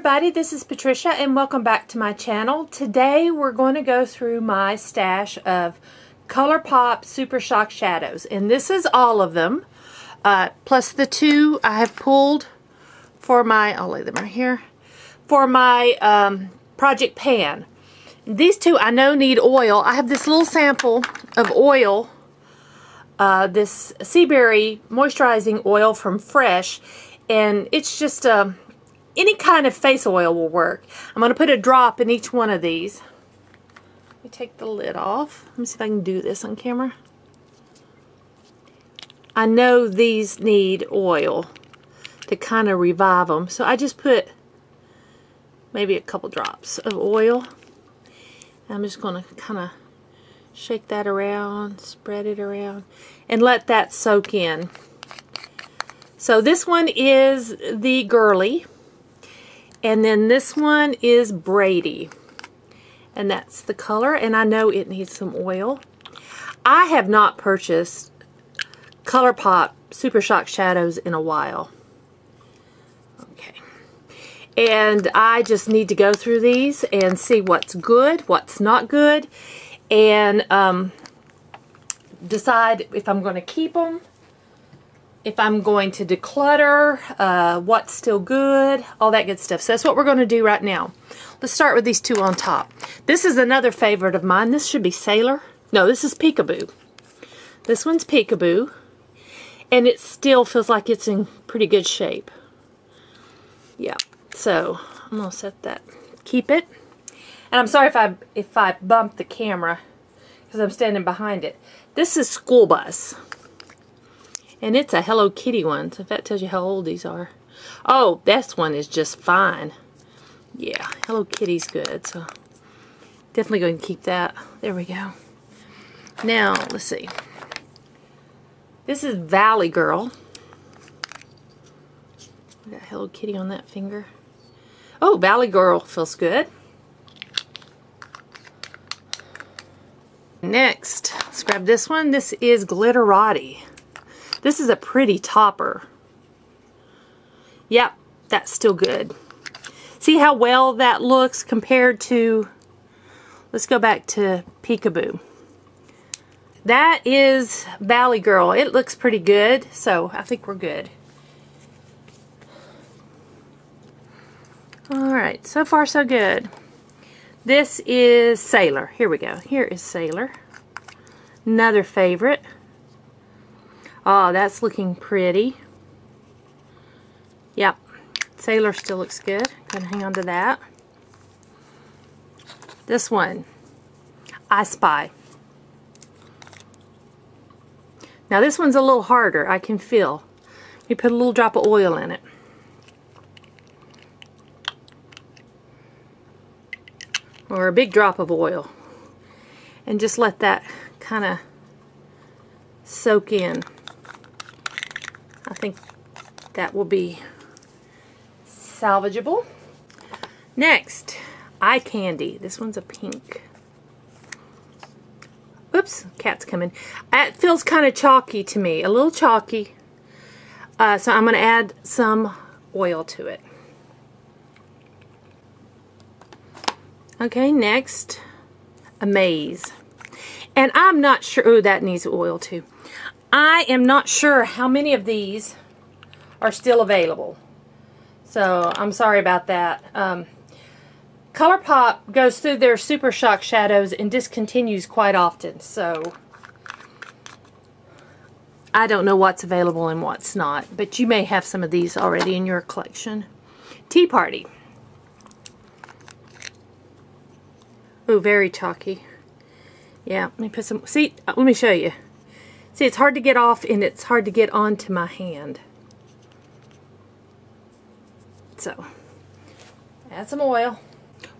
everybody, this is Patricia and welcome back to my channel. Today we're going to go through my stash of ColourPop Super Shock Shadows and this is all of them uh, plus the two I have pulled for my, I'll lay them right here, for my um, Project Pan. These two I know need oil. I have this little sample of oil, uh, this Seaberry Moisturizing Oil from Fresh and it's just a um, any kind of face oil will work. I'm going to put a drop in each one of these. Let me take the lid off. Let me see if I can do this on camera. I know these need oil to kind of revive them. So I just put maybe a couple drops of oil. I'm just going to kind of shake that around, spread it around, and let that soak in. So this one is the Girly. And then this one is Brady. And that's the color. And I know it needs some oil. I have not purchased ColourPop Super Shock Shadows in a while. Okay. And I just need to go through these and see what's good, what's not good. And um, decide if I'm going to keep them if I'm going to declutter, uh, what's still good, all that good stuff. So that's what we're going to do right now. Let's start with these two on top. This is another favorite of mine. This should be Sailor. No, this is Peekaboo. This one's Peekaboo. And it still feels like it's in pretty good shape. Yeah, so I'm going to set that, keep it. And I'm sorry if I, if I bump the camera because I'm standing behind it. This is School Bus. And it's a Hello Kitty one, so if that tells you how old these are. Oh, this one is just fine. Yeah, Hello Kitty's good, so definitely going to keep that. There we go. Now, let's see. This is Valley Girl. got Hello Kitty on that finger. Oh, Valley Girl feels good. Next, let's grab this one. This is Glitterati. This is a pretty topper. Yep, that's still good. See how well that looks compared to, let's go back to Peekaboo. That is Valley Girl. It looks pretty good, so I think we're good. Alright, so far so good. This is Sailor. Here we go. Here is Sailor. Another favorite. Oh, that's looking pretty. Yep. Sailor still looks good. Gonna hang on to that. This one, I Spy. Now this one's a little harder, I can feel. You put a little drop of oil in it. Or a big drop of oil. And just let that kind of soak in. Think that will be salvageable. Next, eye candy. This one's a pink. Oops, cat's coming. It feels kind of chalky to me, a little chalky. Uh, so I'm going to add some oil to it. Okay, next, Amaze. And I'm not sure, oh, that needs oil too. I am not sure how many of these are still available. So I'm sorry about that. Um, ColourPop goes through their Super Shock shadows and discontinues quite often. So I don't know what's available and what's not. But you may have some of these already in your collection. Tea Party. Oh, very chalky. Yeah, let me put some, see, uh, let me show you. See, it's hard to get off and it's hard to get onto my hand. So, add some oil.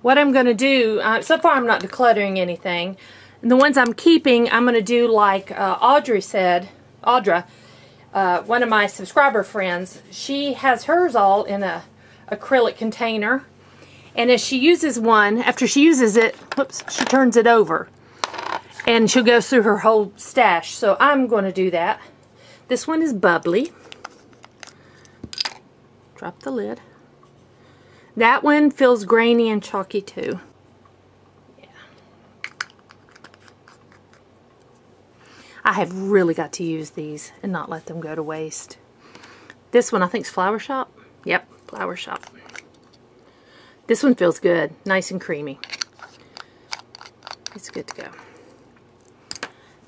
What I'm going to do, uh, so far I'm not decluttering anything. And the ones I'm keeping, I'm going to do like uh, Audrey said, Audra, uh, one of my subscriber friends, she has hers all in a acrylic container. And as she uses one, after she uses it, whoops, she turns it over and she'll go through her whole stash. So I'm going to do that. This one is bubbly. Drop the lid. That one feels grainy and chalky too. Yeah. I have really got to use these and not let them go to waste. This one I think is Flower Shop. Yep, Flower Shop. This one feels good. Nice and creamy. It's good to go.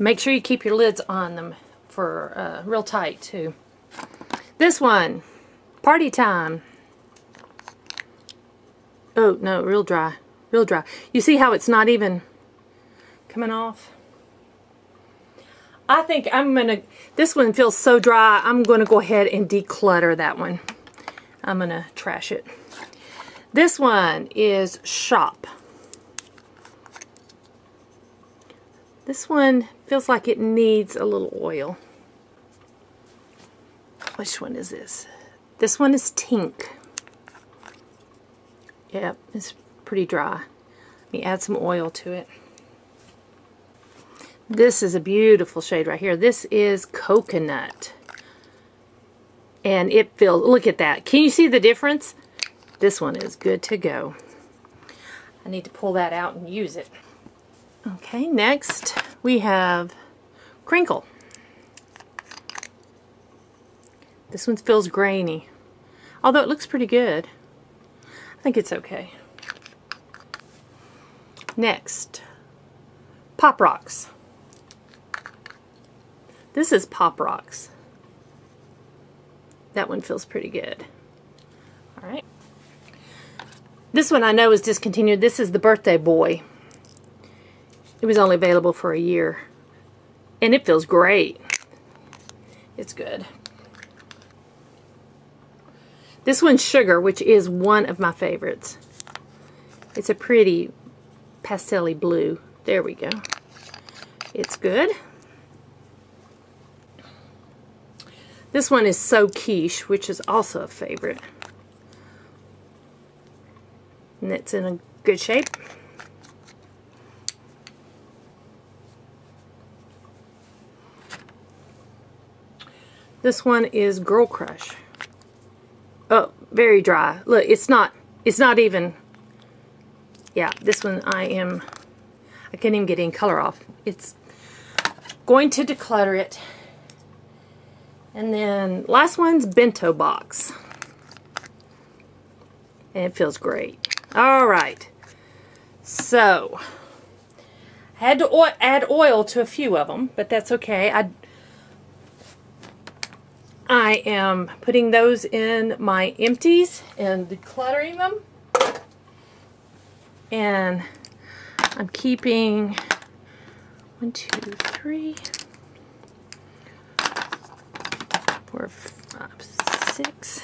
Make sure you keep your lids on them for uh, real tight too. This one, Party Time. Oh, no, real dry. Real dry. You see how it's not even coming off? I think I'm going to, this one feels so dry, I'm going to go ahead and declutter that one. I'm going to trash it. This one is Shop. This one feels like it needs a little oil. Which one is this? This one is Tink. Yep, it's pretty dry. Let me add some oil to it. This is a beautiful shade right here. This is Coconut. And it feels, look at that. Can you see the difference? This one is good to go. I need to pull that out and use it. Okay, next we have Crinkle. This one feels grainy, although it looks pretty good. I think it's okay. Next, Pop Rocks. This is Pop Rocks. That one feels pretty good. All right. This one I know is discontinued. This is the Birthday Boy. It was only available for a year. And it feels great. It's good. This one's Sugar, which is one of my favorites. It's a pretty pastel blue. There we go. It's good. This one is So Quiche, which is also a favorite. And it's in a good shape. This one is Girl Crush. Oh, very dry. Look, it's not, it's not even, yeah, this one I am, I can't even get any color off. It's going to declutter it. And then last one's Bento Box. And it feels great. All right. So, I had to add oil to a few of them, but that's okay. I I am putting those in my empties and decluttering them. And I'm keeping one, two, three, four, five, six,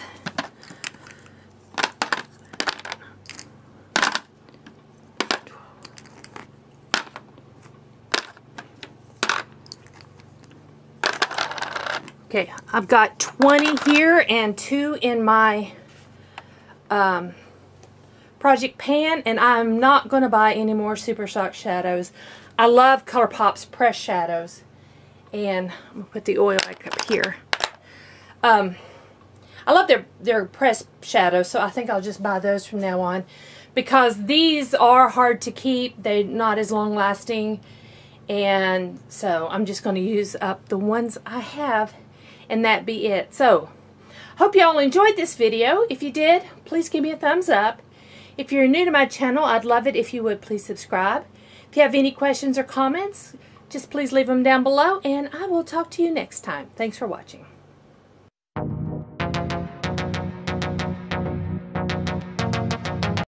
Okay, I've got 20 here and two in my um, project pan, and I'm not going to buy any more Super Shock shadows. I love ColourPop's press shadows, and I'm going to put the oil back up here. Um, I love their, their press shadows, so I think I'll just buy those from now on, because these are hard to keep. They're not as long lasting, and so I'm just going to use up the ones I have and that be it. So, hope y'all enjoyed this video. If you did, please give me a thumbs up. If you're new to my channel, I'd love it if you would please subscribe. If you have any questions or comments, just please leave them down below, and I will talk to you next time. Thanks for watching.